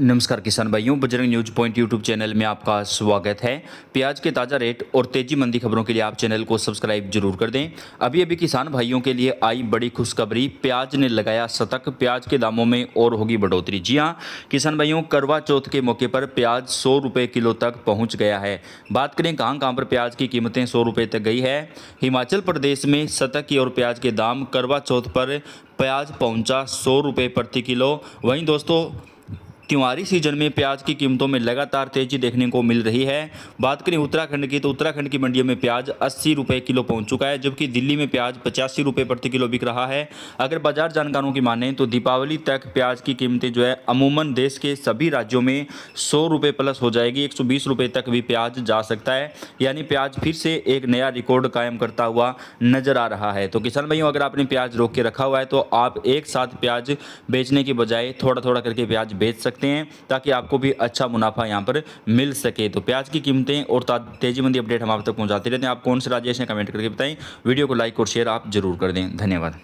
नमस्कार किसान भाइयों, Bajrang news point YouTube channel में आपका स्वागत है। प्याज के ताज़ा रेट और तेज़ी मंदी खबरों के लिए आप चैनल को सब्सक्राइब ज़रूर कर दें। अभी अभी किसान भाइयों के लिए आई बड़ी खुशखबरी, प्याज ने लगाया शतक, प्याज के दामों में और होगी बढ़ोतरी। जी हाँ किसान भाइयों, करवा चौथ के मौके पर प्याज सौ रुपये किलो तक पहुँच गया है। बात करें कहाँ कहाँ पर प्याज की कीमतें सौ रुपये तक गई है, हिमाचल प्रदेश में शतक की और प्याज के दाम करवा चौथ पर प्याज पहुँचा सौ रुपये प्रति किलो। वहीं दोस्तों त्योहारी सीज़न में प्याज की कीमतों में लगातार तेज़ी देखने को मिल रही है। बात करें उत्तराखंड की तो उत्तराखंड की मंडियों में प्याज अस्सी रुपये किलो पहुँच चुका है, जबकि दिल्ली में प्याज पचासी रुपये प्रति किलो बिक रहा है। अगर बाज़ार जानकारों की माने तो दीपावली तक प्याज की कीमतें जो है, अमूमन देश के सभी राज्यों में सौ रुपये प्लस हो जाएगी। एक सौ तक भी प्याज जा सकता है, यानी प्याज फिर से एक नया रिकॉर्ड कायम करता हुआ नज़र आ रहा है। तो किसान भाइयों, अगर आपने प्याज रोक के रखा हुआ है तो आप एक साथ प्याज बेचने के बजाय थोड़ा थोड़ा करके प्याज बेच सकते सकते हैं ताकि आपको भी अच्छा मुनाफा यहाँ पर मिल सके। तो प्याज की कीमतें और तेज़ी मंदी अपडेट हम आप तक पहुँचाते रहते हैं। आप कौन से राज्य से कमेंट करके बताएँ। वीडियो को लाइक और शेयर आप ज़रूर कर दें। धन्यवाद।